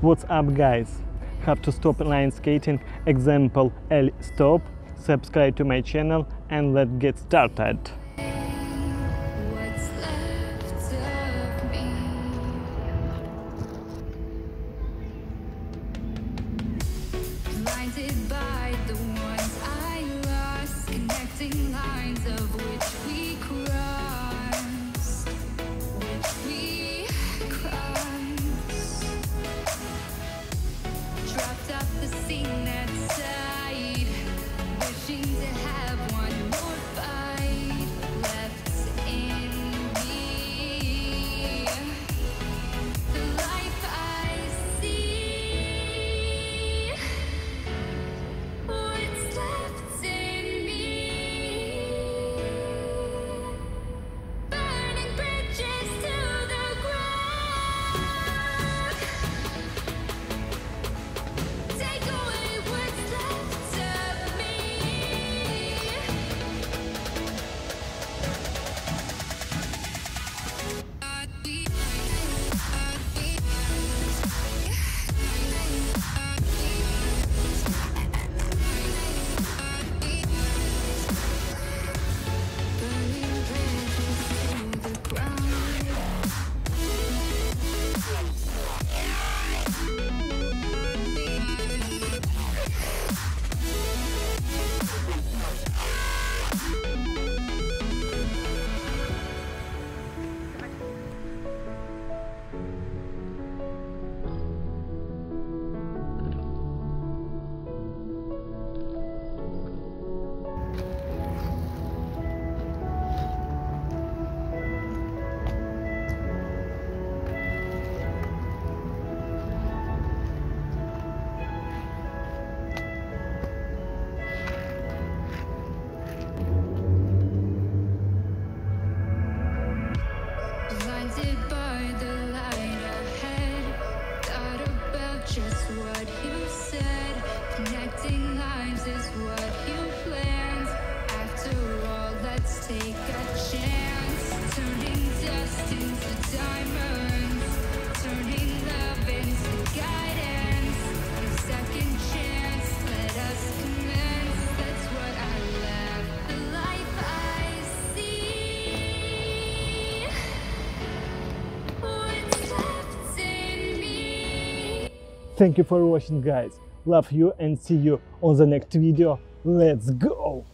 What's up guys? Have to stop line skating example L stop. Subscribe to my channel and let's get started. Thank you for watching, guys. Love you and see you on the next video. Let's go!